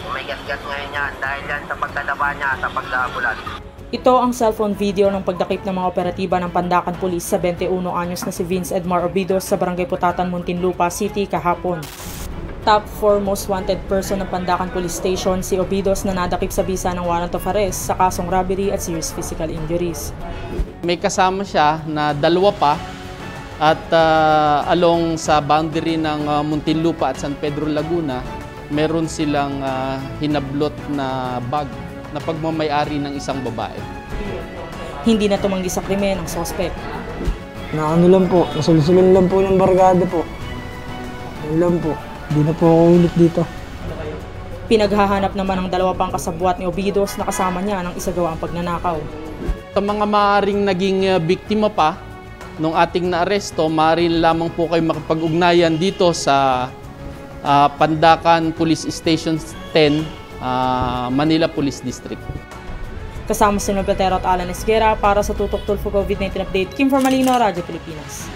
Umigat-gat ngayon yan dahil yan sa pagkadaba niya sa pagdabulan. Ito ang cellphone video ng pagdakip ng mga operatiba ng Pandakan Police sa 21 anyos na si Vince Edmar Obidos sa Barangay Putatan, Muntinlupa City kahapon. Top 4 most wanted person ng Pandakan Police Station si Obidos na nadakip sa bisa ng warrant of arrest sa kasong robbery at serious physical injuries. May kasama siya na dalawa pa at ah, along sa boundary ng ah, Muntinlupa at San Pedro Laguna, meron silang ah, hinablot na bag na pagmamayari ng isang babae. Hindi na tumanggi sa krimen ang sospek. Na ano lang po, nasulsulin lang po ng barkada po. Ano lang po, hindi na po ako ulit dito. Pinaghahanap naman ng dalawa pang kasabwat ni Obidos na kasama niya ng isagawang pagnanakaw. Sa mga maaaring naging ah, biktima pa nung ating naaresto, maaari lamang po kayo makipag-ugnayan dito sa ah, Pandakan Police Station 10, ah, Manila Police District. Kasama si Noblatero at Alan Esguera para sa Tutok Tulfo COVID-19 Update, Kim Formalino, Radyo Pilipinas.